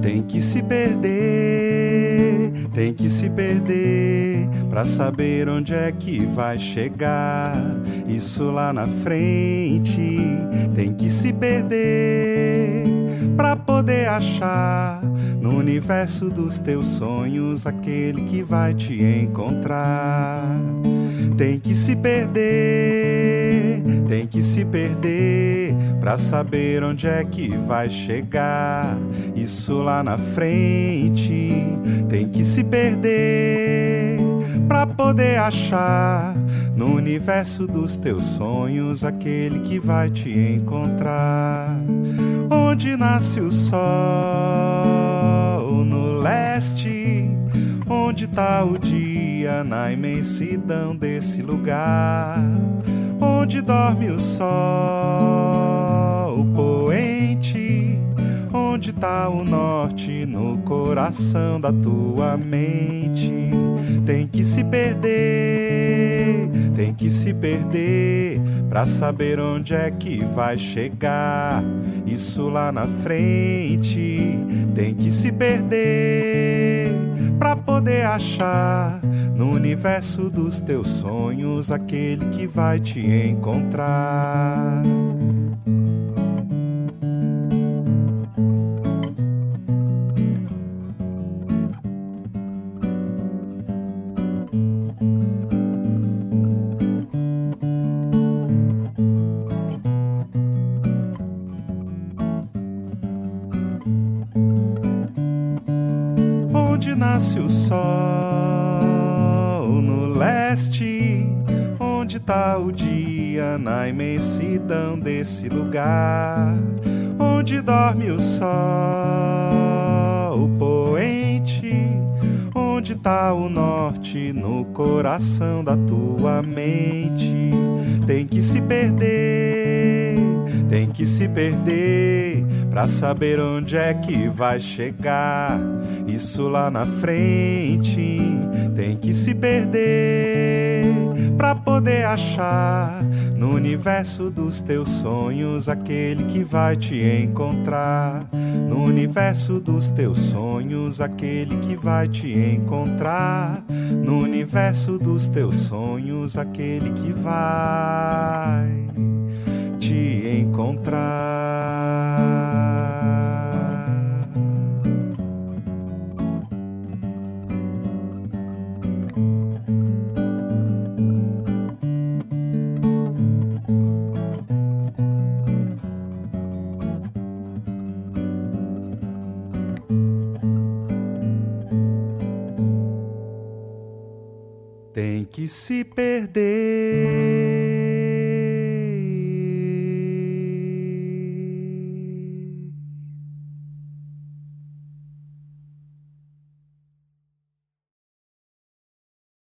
Tem que se perder, tem que se perder pra saber onde é que vai chegar. Isso lá na frente tem que se perder pra poder achar no universo dos teus sonhos aquele que vai te encontrar. Tem que se perder, tem que se perder pra saber onde é que vai chegar. Isso lá na frente tem que se perder pra poder achar no universo dos teus sonhos aquele que vai te encontrar. Onde nasce o sol no leste, onde tá o dia na imensidão desse lugar, onde dorme o sol poente, onde tá o norte no coração da tua mente. Tem que se perder, tem que se perder pra saber onde é que vai chegar. Isso lá na frente tem que se perder pra poder achar no universo dos teus sonhos aquele que vai te encontrar. Onde nasce o sol no leste, onde tá o dia na imensidão desse lugar, onde dorme o sol poente, onde tá o norte no coração da tua mente. Tem que se perder, que se perder pra saber onde é que vai chegar. Isso lá na frente tem que se perder pra poder achar no universo dos teus sonhos aquele que vai te encontrar. No universo dos teus sonhos aquele que vai te encontrar. No universo dos teus sonhos aquele que vai que se perder